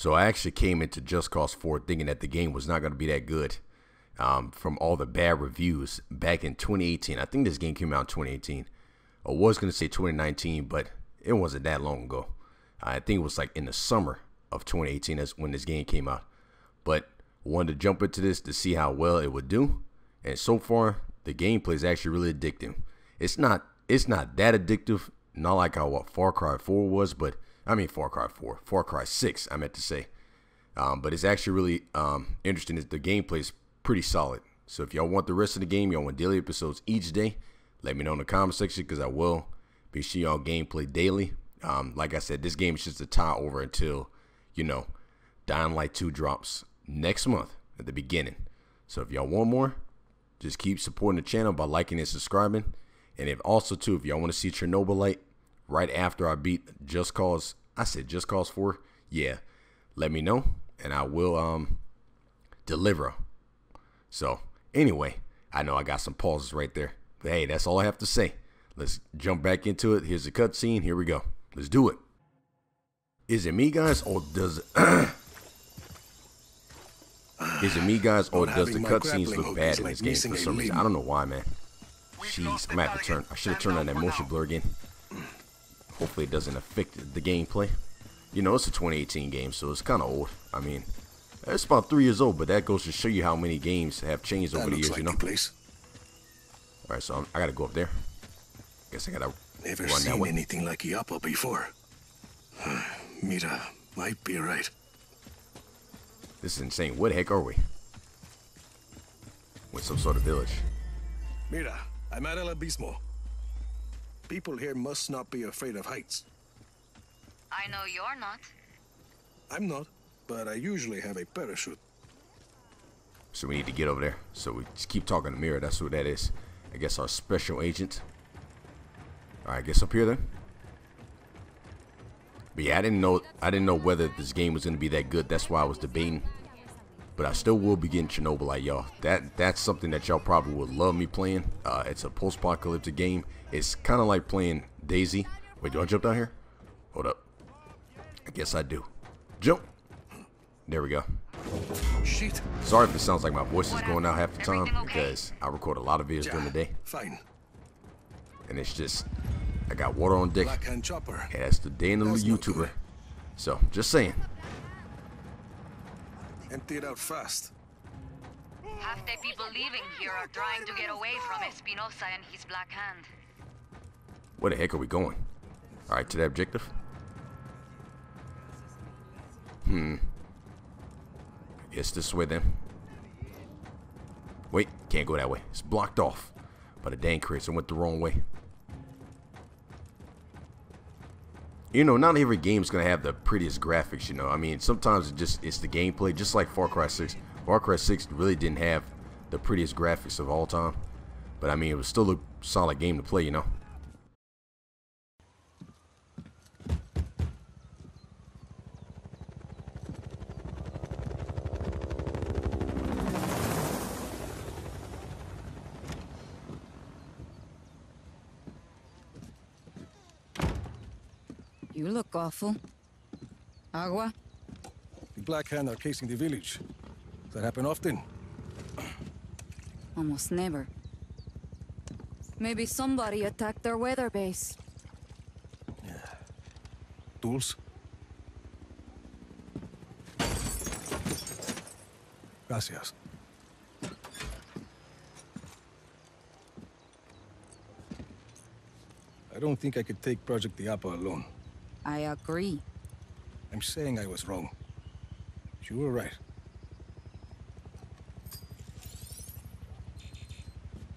So I actually came into Just Cause 4 thinking that the game was not going to be that good um, from all the bad reviews back in 2018. I think this game came out in 2018. I was going to say 2019, but it wasn't that long ago. I think it was like in the summer of 2018 as when this game came out. But wanted to jump into this to see how well it would do. And so far, the gameplay is actually really addictive. It's not it's not that addictive, not like how what Far Cry 4 was, but I mean Far Cry 4, Far Cry 6, I meant to say. Um, but it's actually really um, interesting. The gameplay is pretty solid. So if y'all want the rest of the game, y'all want daily episodes each day, let me know in the comment section because I will be sure y'all gameplay daily. Um, like I said, this game is just a tie over until, you know, Dying Light 2 drops next month at the beginning. So if y'all want more, just keep supporting the channel by liking and subscribing. And if also too, if y'all want to see Chernobylite right after I beat Just Cause, I said Just Cause 4, yeah, let me know and I will um deliver. So anyway, I know I got some pauses right there. But hey, that's all I have to say. Let's jump back into it. Here's the cutscene. Here we go. Let's do it. Is it me, guys, or does is it me, guys, or does the cutscenes look bad in this game for some reason? I don't know why, man. Jeez, I'm gonna have to turn. I should have turned on that motion blur again. Hopefully, it doesn't affect the gameplay. You know, it's a 2018 game, so it's kind of old. I mean, it's about three years old, but that goes to show you how many games have changed over the years. Like you know. Place. All right, so I'm, i got to go up there. Guess I gotta Never run seen anything like Illapa before. Mira might be right. This is insane. Where the heck are we? With some sort of village. Mira, I'm at El Abismo. People here must not be afraid of heights. I know you're not. I'm not, but I usually have a parachute. So we need to get over there. So we just keep talking to Mira. That's what that is. I guess our special agent. Alright, guess up here then. But yeah, I didn't know I didn't know whether this game was gonna be that good. That's why I was debating. But I still will be getting Chernobylite y'all. That that's something that y'all probably would love me playing. Uh, it's a post-apocalyptic game. It's kind of like playing DayZ. Wait, do I jump down here? Hold up. I guess I do. Jump. There we go. Shit. Sorry if it sounds like my voice is going out half the time because I record a lot of videos yeah, during the day. Fine. And it's just I got water on deck. Black Hand chopper. Yeah, it's the day in the YouTuber. So just saying. Empty it out fast. Half the people leaving here are trying to get away from Espinosa and his Black Hand. Where the heck are we going? Alright, to the objective. Hmm. Guess this way then. Wait, can't go that way. It's blocked off by the dang crates. I went the wrong way. You know, not every game's gonna have the prettiest graphics. You know, I mean, sometimes it just it's the gameplay. Just like Far Cry 6. Far Cry 6 really didn't have the prettiest graphics of all time, but I mean, it was still a solid game to play. You know. Agua? The Black Hand are casing the village. Does that happen often? Almost never. Maybe somebody attacked their weather base. Yeah. Tools? Gracias. I don't think I could take Project Illapa alone. I agree. I'm saying I was wrong. You were right.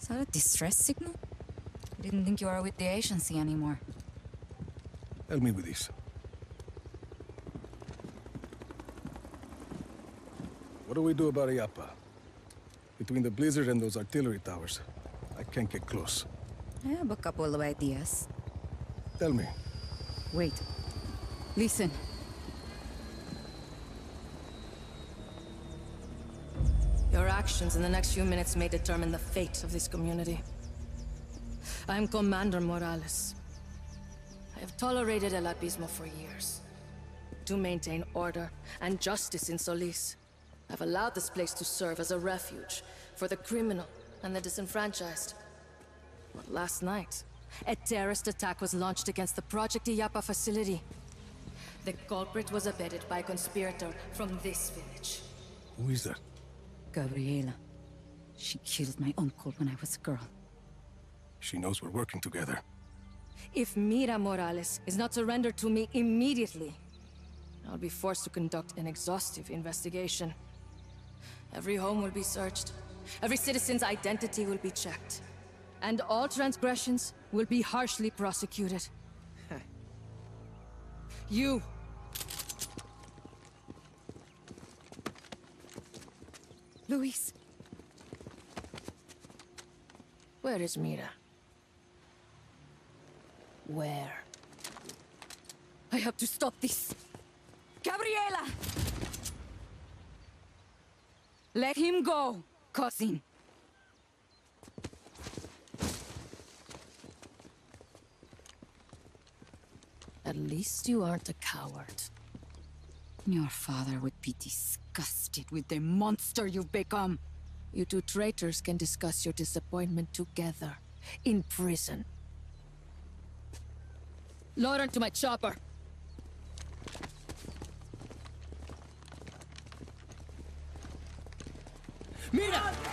Is that a distress signal? I didn't think you were with the agency anymore. Help me with this. What do we do about Illapa? Between the blizzard and those artillery towers, I can't get close. I have a couple of ideas. Tell me. Wait. Listen. Your actions in the next few minutes may determine the fate of this community. I am Commander Morales. I have tolerated El Abismo for years. to maintain order and justice in Solis. I've allowed this place to serve as a refuge for the criminal and the disenfranchised. But last night, a terrorist attack was launched against the Project Illapa facility. The culprit was abetted by a conspirator from this village. Who is that? Gabriela. She killed my uncle when I was a girl. She knows we're working together. If Mira Morales is not surrendered to me immediately, I'll be forced to conduct an exhaustive investigation. Every home will be searched. Every citizen's identity will be checked. And all transgressions will be harshly prosecuted. you! Luis, Where is Mira? Where? I have to stop this. Gabriela! Let him go, cousin. At least you aren't a coward. Your father would be disgusted with the monster you've become. You two traitors can discuss your disappointment together. In prison. Load onto my chopper. Mira!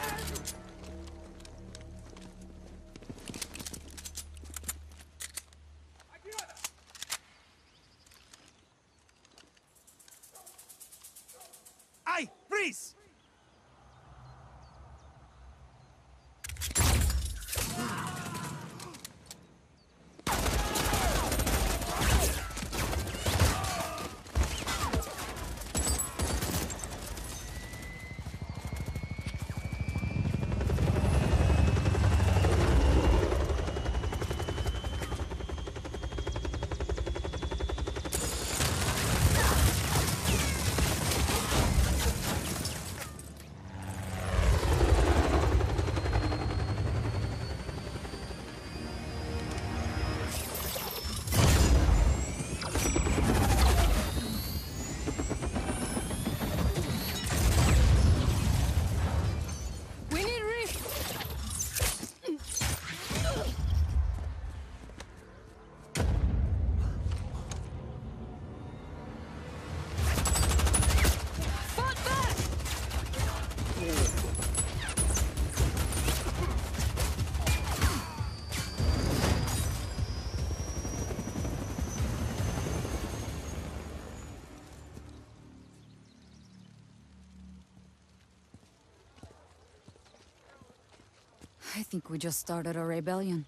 I think we just started a rebellion.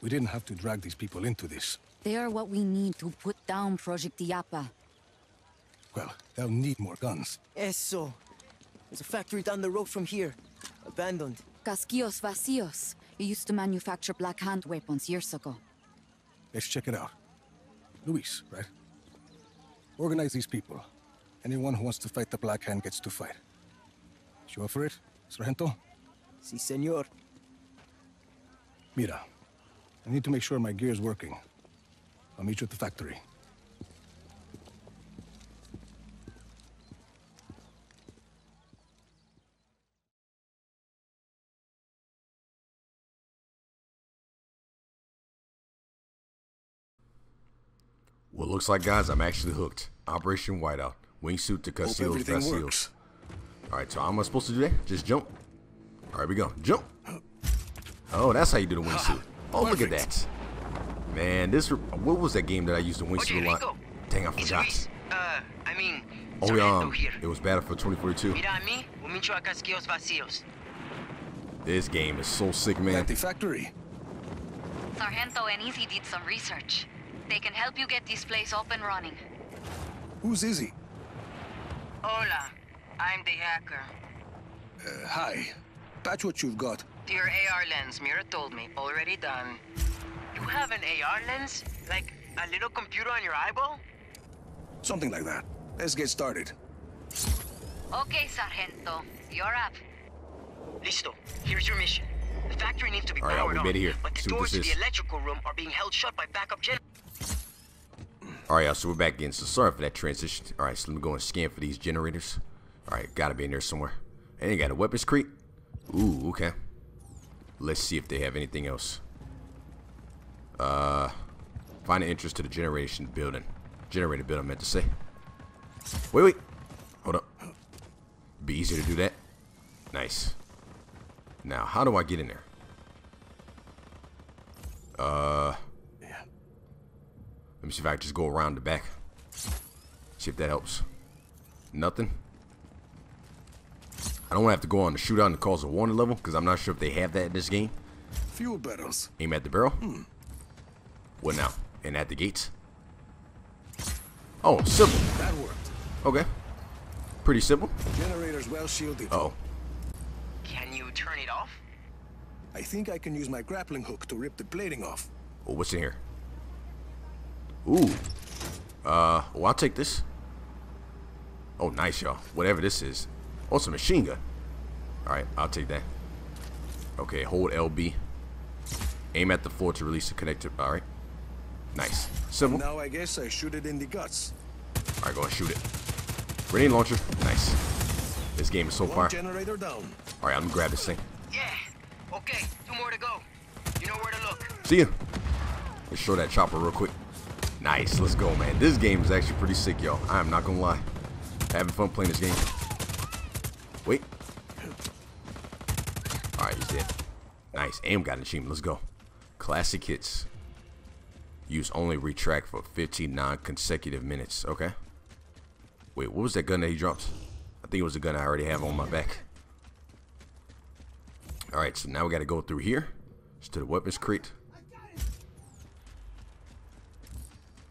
We didn't have to drag these people into this. They are what we need to put down Project Illapa. Well, they'll need more guns. Eso. There's a factory down the road from here. Abandoned. Casquillos Vacios. You used to manufacture black hand weapons years ago. Let's check it out. Luis, right? Organize these people. Anyone who wants to fight the Black Hand gets to fight. You up for it, Sargento? Si, senor. Mira, I need to make sure my gear is working. I'll meet you at the factory. Well, looks like, guys, I'm actually hooked. Operation Whiteout. Wingsuit to Castillo everything Vacios. Alright, so how am I supposed to do that? Just jump. Alright, we go. Jump. Oh, that's how you do the wingsuit. Oh, look at that. Man, this... What was that game that I used the wingsuit Oye, a lot? Rico. Dang, I forgot. Uh, I mean, Oh, yeah, um, it was Battlefield 2042. Mira a mí, un mincho a casquillos vacíos. This game is so sick, man. At the factory. Sargento and Izzy did some research. They can help you get this place up and running. Who's Izzy? Hola, I'm the hacker. Uh, hi. Patch what you've got. To your AR lens, Mira told me. Already done. You have an AR lens? Like a little computer on your eyeball? Something like that. Let's get started. Okay, Sargento. You're up. Listo. Here's your mission. The factory needs to be All right, powered we on, made it here. but the See doors this to the electrical room are being held shut by backup gen. All right, y'all. So we're back again. So sorry for that transition. All right, so let me go and scan for these generators. All right, gotta be in there somewhere. And they got a weapons crate. Ooh, okay. Let's see if they have anything else. Uh, find an entrance to the generation building. Generator building, I meant to say. Wait, wait. Hold up. Be easier to do that. Nice. Now, how do I get in there? Uh, yeah. let me see if I can just go around the back. See if that helps. Nothing. I don't want to have to go on the shootout and cause a warning level because I'm not sure if they have that in this game. Fuel barrels. Aim at the barrel. Hmm. What now? And at the gates. Oh, simple. That worked. Okay. Pretty simple. Generator's well shielded. Uh oh. Can you turn it off? I think I can use my grappling hook to rip the plating off. Oh, what's in here? Ooh. Uh, well, I'll take this. Oh, nice, y'all. Whatever this is. Oh, it's a machine gun. All right, I'll take that. Okay, hold LB. Aim at the floor to release the connector. All right. Nice. Simple. Now I guess I shoot it in the guts. All right, go and shoot it. Grenade launcher. Nice. This game is so far. generator down. All right, I'm gonna grab this thing. Yeah. Okay, two more to go. You know where to look. See ya. Let's show that chopper real quick. Nice. Let's go, man. This game is actually pretty sick, y'all. I am not gonna lie. Having fun playing this game. Wait. All right, he's dead. Nice. Aim got an achievement. Let's go. Classic hits. Use only retract for 15 non-consecutive minutes. Okay. Wait, what was that gun that he dropped? I think it was the gun I already have on my back. All right, so now we got to go through here. To the weapons crate.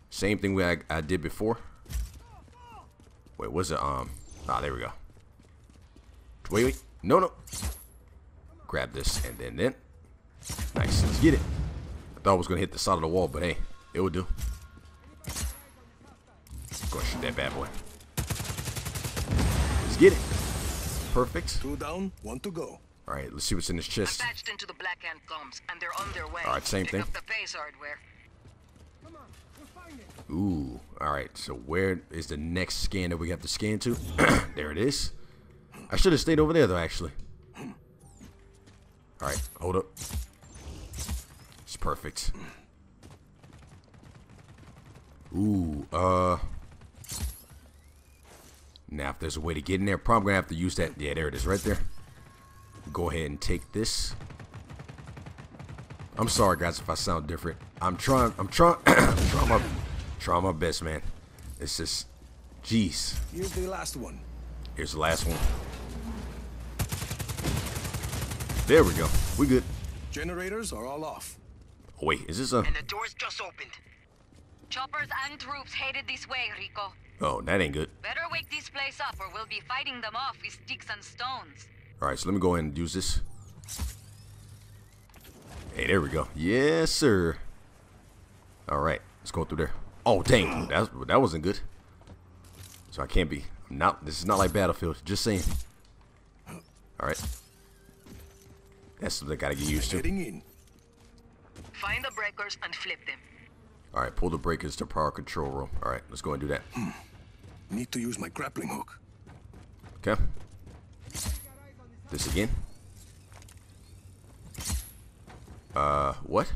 Same thing we I, I did before. Wait, was it? Um, ah, there we go. Wait, wait, no, no. Grab this and then then. Nice, let's get it. I thought I was gonna hit the side of the wall, but hey, it will do. Go and shoot that bad boy. Let's get it. Perfect. Two down, one to go. All right, let's see what's in this chest. patched into the Black Hand comms, and they're on their way. All right, same Pick thing. up the base hardware. Ooh, all right. So where is the next scan that we have to scan to? there it is. I should have stayed over there though, actually. All right, hold up. It's perfect. Ooh, uh. Now, if there's a way to get in there, probably gonna have to use that. Yeah, there it is, right there. Go ahead and take this. I'm sorry, guys, if I sound different. I'm trying. I'm trying. I'm trying my, trying my best, man. It's just, jeez. Here's the last one. Here's the last one. There we go. We good. Generators are all off. Oh, wait, is this a? And the doors just opened. Choppers and troops headed this way, Rico. Oh, that ain't good. Better wake this place up or we'll be fighting them off with sticks and stones. All right, so let me go ahead and use this. Hey, there we go. Yes, sir. All right, let's go through there. Oh, dang, that that wasn't good. So I can't be. I'm not. This is not like Battlefield. Just saying. All right. That's something I gotta get used to. Getting in. Find the breakers and flip them. All right, pull the breakers to power control room. All right, let's go and do that. Need to use my grappling hook. Okay. This again. Uh, what?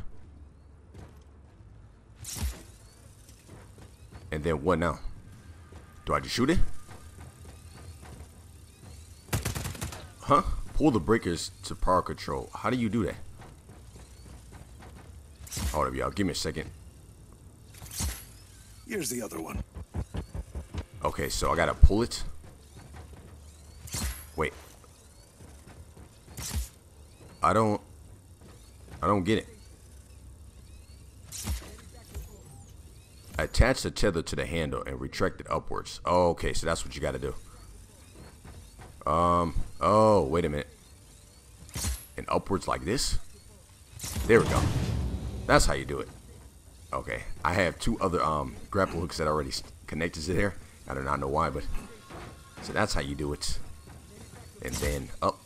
And then what now? Do I just shoot it? Huh? Pull the breakers to power control. How do you do that? Hold up, y'all. Give me a second. Here's the other one. Okay, so I gotta pull it. Wait. I don't. I don't get it. Attach the tether to the handle and retract it upwards. Oh, okay, so that's what you gotta do. Um. Oh, wait a minute. And upwards like this. There we go. That's how you do it. Okay, I have two other um grapple hooks that already connected to there. I do not know why, but so that's how you do it. And then up.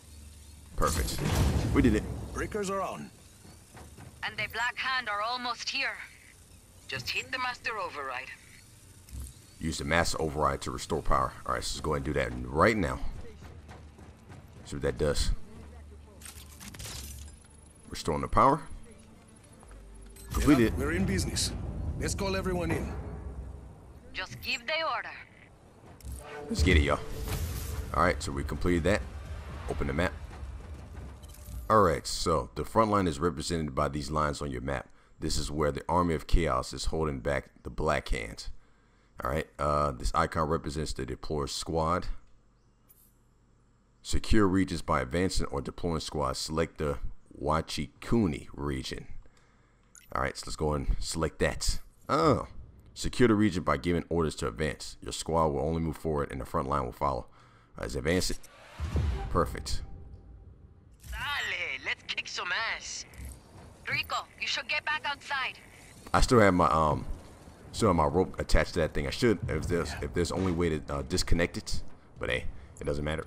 Perfect. We did it. Breakers are on. And the Black Hand are almost here. Just hit the master override. Use the master override to restore power. All right, so let's go ahead and do that right now. See what that does. Restoring the power. Completed. We're in business. Let's call everyone in. Just give the order. Let's get it, y'all. Alright, so we completed that. Open the map. Alright, so the front line is represented by these lines on your map. This is where the Army of Chaos is holding back the Black Hand. Alright, uh, this icon represents the deploy squad. Secure regions by advancing or deploying squads. Select the Wachikuni region. Alright, so let's go and select that. Oh. Secure the region by giving orders to advance. Your squad will only move forward and the front line will follow. Let's advance it. Perfect. Dale, let's kick some ass. Rico, you should get back outside. I still have my um, still have my rope attached to that thing. I should if there's if there's only way to uh, disconnect it, but hey, it doesn't matter.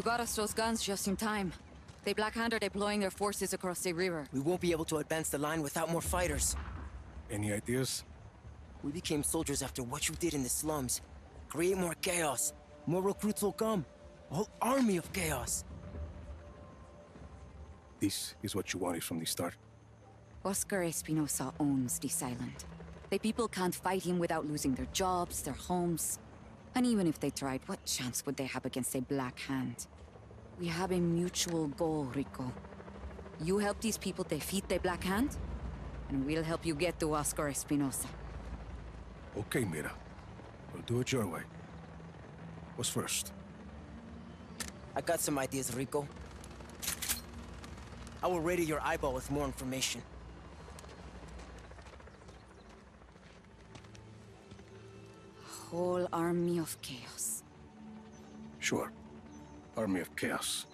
You got us those guns just in time. The Black Hand are deploying their forces across the river. We won't be able to advance the line without more fighters. Any ideas? We became soldiers after what you did in the slums. Create more chaos. More recruits will come. A whole army of chaos. This is what you wanted from the start. Oscar Espinosa owns this island. The people can't fight him without losing their jobs, their homes. And even if they tried, what chance would they have against a Black Hand? We have a mutual goal, Rico. You help these people defeat the Black Hand, and we'll help you get to Oscar Espinosa. Okay, Mira. We'll do it your way. What's first? I got some ideas, Rico. I will radio your eyeball with more information. Whole army of chaos. Sure. Army of Chaos.